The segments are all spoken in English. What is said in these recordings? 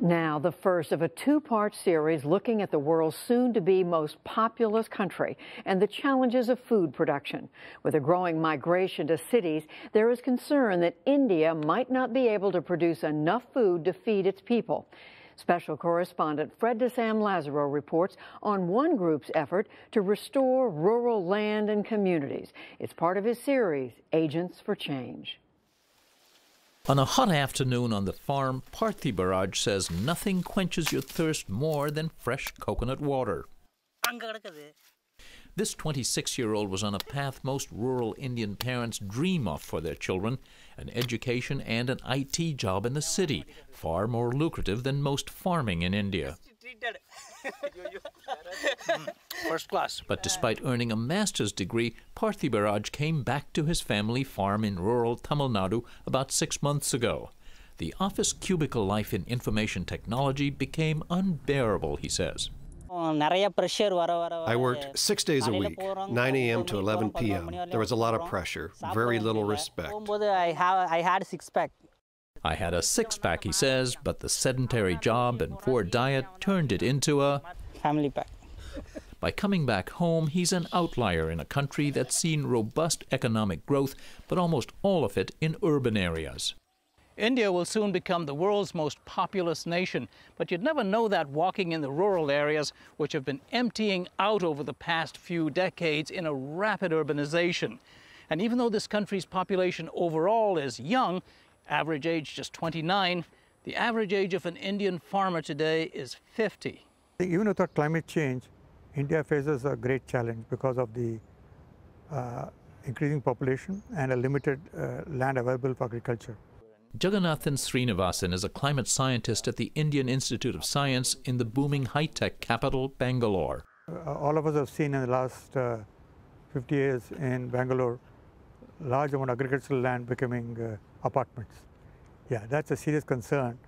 Now, the first of a two part series looking at the world's soon to be most populous country and the challenges of food production. With a growing migration to cities, there is concern that India might not be able to produce enough food to feed its people. Special correspondent Fred de Sam Lazaro reports on one group's effort to restore rural land and communities. It's part of his series, Agents for Change. On a hot afternoon on the farm, Parthibaraj says nothing quenches your thirst more than fresh coconut water. This 26 year old was on a path most rural Indian parents dream of for their children an education and an IT job in the city, far more lucrative than most farming in India. First class. But despite earning a master's degree, Parthibaraj came back to his family farm in rural Tamil Nadu about six months ago. The office cubicle life in information technology became unbearable, he says. I worked six days a week, 9 a.m. to 11 p.m. There was a lot of pressure, very little respect. I had six pack. I had a six pack, he says, but the sedentary job and poor diet turned it into a family pack. By coming back home, he's an outlier in a country that's seen robust economic growth, but almost all of it in urban areas. India will soon become the world's most populous nation, but you'd never know that walking in the rural areas, which have been emptying out over the past few decades in a rapid urbanization. And even though this country's population overall is young, average age just 29, the average age of an Indian farmer today is 50. Even without climate change, India faces a great challenge because of the uh, increasing population and a limited uh, land available for agriculture. Jagannathan Srinivasan is a climate scientist at the Indian Institute of Science in the booming high-tech capital, Bangalore. Uh, all of us have seen in the last uh, 50 years in Bangalore, large amount of agricultural land becoming uh, apartments. Yeah, that's a serious concern.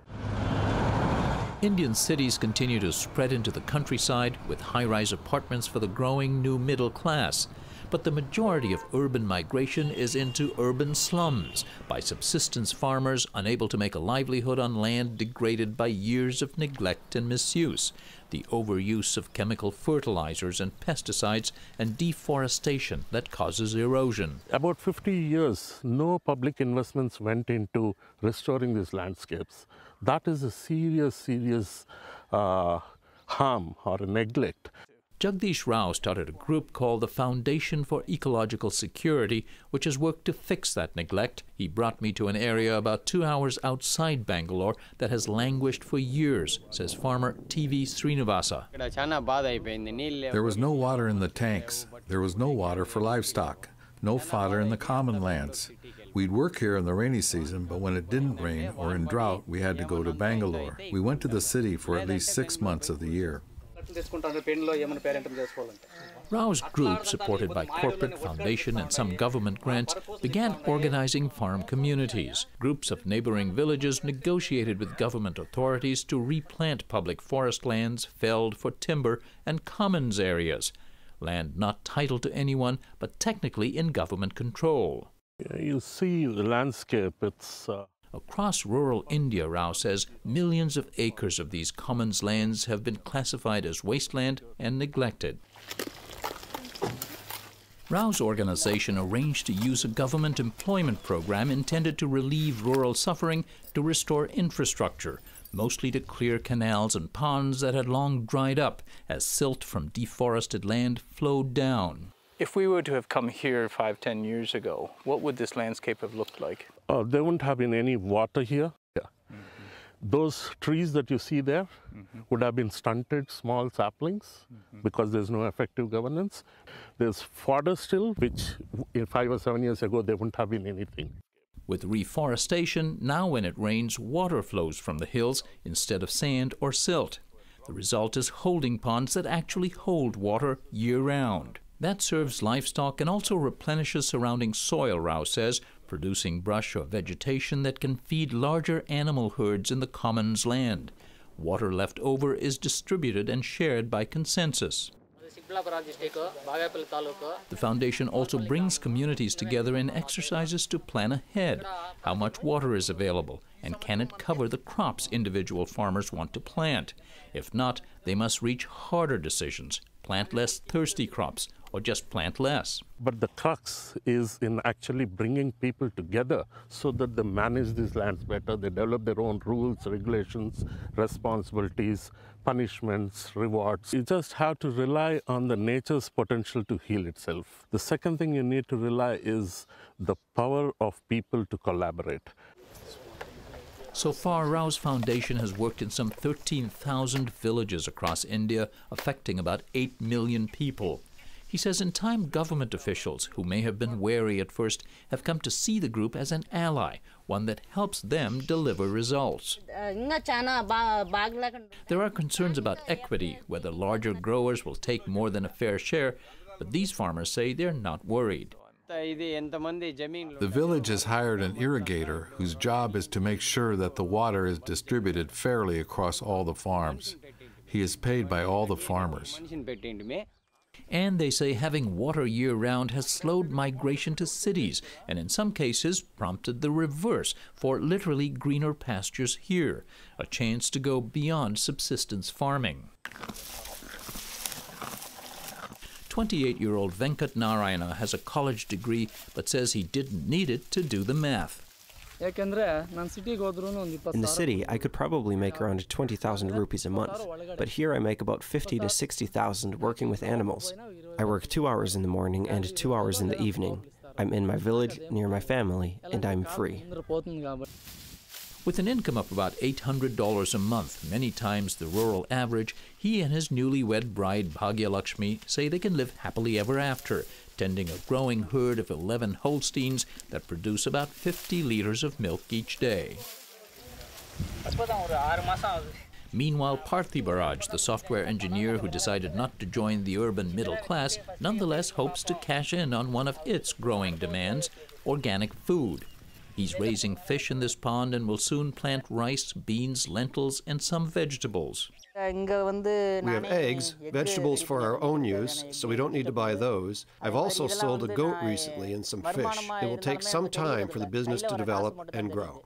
Indian cities continue to spread into the countryside with high-rise apartments for the growing new middle class but the majority of urban migration is into urban slums by subsistence farmers unable to make a livelihood on land degraded by years of neglect and misuse, the overuse of chemical fertilizers and pesticides, and deforestation that causes erosion. About 50 years, no public investments went into restoring these landscapes. That is a serious, serious uh, harm or neglect. Jagdish Rao started a group called the Foundation for Ecological Security, which has worked to fix that neglect. He brought me to an area about two hours outside Bangalore that has languished for years, says farmer TV Srinivasa. There was no water in the tanks. There was no water for livestock. No fodder in the common lands. We'd work here in the rainy season, but when it didn't rain or in drought, we had to go to Bangalore. We went to the city for at least six months of the year. Rao's group, supported by corporate, foundation, and some government grants, began organizing farm communities. Groups of neighboring villages negotiated with government authorities to replant public forest lands felled for timber and commons areas, land not titled to anyone but technically in government control. You see the landscape, it's uh, Across rural India, Rao says, millions of acres of these commons lands have been classified as wasteland and neglected. Rao's organization arranged to use a government employment program intended to relieve rural suffering to restore infrastructure, mostly to clear canals and ponds that had long dried up as silt from deforested land flowed down. If we were to have come here five, ten years ago, what would this landscape have looked like? Uh, there wouldn't have been any water here. Yeah. Mm -hmm. Those trees that you see there mm -hmm. would have been stunted small saplings mm -hmm. because there's no effective governance. There's fodder still, which in five or seven years ago, there wouldn't have been anything. With reforestation, now when it rains, water flows from the hills instead of sand or silt. The result is holding ponds that actually hold water year round. That serves livestock and also replenishes surrounding soil, Rao says, producing brush or vegetation that can feed larger animal herds in the commons land. Water left over is distributed and shared by consensus. The foundation also brings communities together in exercises to plan ahead how much water is available And can it cover the crops individual farmers want to plant? If not, they must reach harder decisions plant less thirsty crops or just plant less. But the crux is in actually bringing people together so that they manage these lands better, they develop their own rules, regulations, responsibilities, punishments, rewards. You just have to rely on the nature's potential to heal itself. The second thing you need to rely is the power of people to collaborate. So far, Rao's foundation has worked in some 13,000 villages across India, affecting about 8 million people. He says in time, government officials, who may have been wary at first, have come to see the group as an ally, one that helps them deliver results. There are concerns about equity, whether larger growers will take more than a fair share, but these farmers say they're not worried. The village has hired an irrigator whose job is to make sure that the water is distributed fairly across all the farms. He is paid by all the farmers. And they say having water year round has slowed migration to cities and in some cases prompted the reverse for literally greener pastures here, a chance to go beyond subsistence farming. 28 year old Venkat Narayana has a college degree but says he didn't need it to do the math. In the city, I could probably make around 20,000 rupees a month, but here I make about 50 to 60,000 working with animals. I work two hours in the morning and two hours in the evening. I'm in my village, near my family, and I'm free. With an income of about $800 a month, many times the rural average, he and his newlywed bride Bhagya Lakshmi say they can live happily ever after, tending a growing herd of 11 Holsteins that produce about 50 liters of milk each day. Meanwhile, Parthi Parthibaraj, the software engineer who decided not to join the urban middle class, nonetheless hopes to cash in on one of its growing demands organic food. He's raising fish in this pond and will soon plant rice, beans, lentils, and some vegetables. We have eggs, vegetables for our own use, so we don't need to buy those. I've also sold a goat recently and some fish. It will take some time for the business to develop and grow.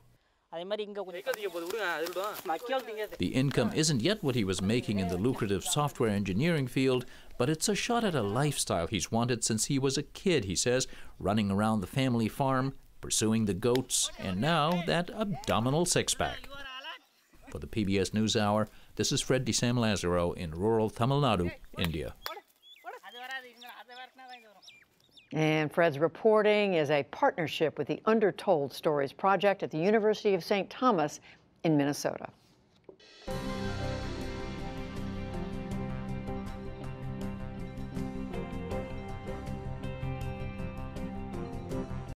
The income isn't yet what he was making in the lucrative software engineering field, but it's a shot at a lifestyle he's wanted since he was a kid, he says, running around the family farm, pursuing the goats, and now that abdominal six pack. For the PBS NewsHour, this is Fred de Sam Lazaro in rural Tamil Nadu, India. And Fred's reporting is a partnership with the Undertold Stories Project at the University of St. Thomas in Minnesota.